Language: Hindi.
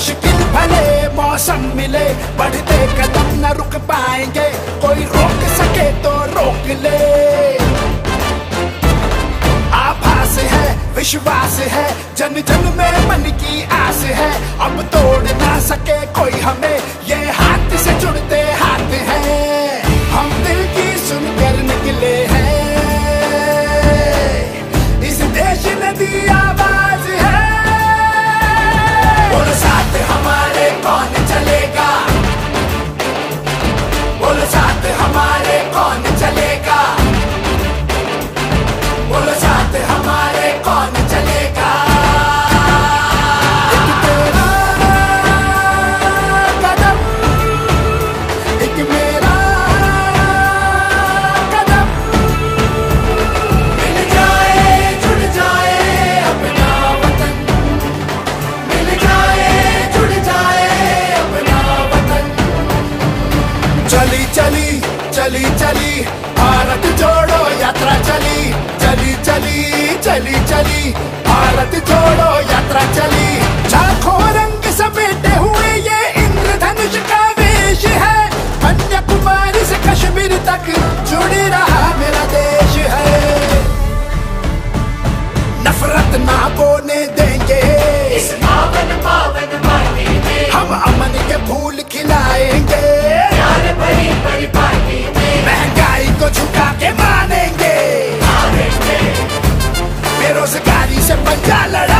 मुश्किल भले मौसम मिले, बढ़ते कदम न रुक पाएँगे, कोई रोक सके तो रोक ले। आभास है, विश्वास है, जन जन में मन चली चली भारत जोड़ो यात्रा चली चली चली चली चली भारत जोड़ो यात्रा चली झांको Daddy se mancha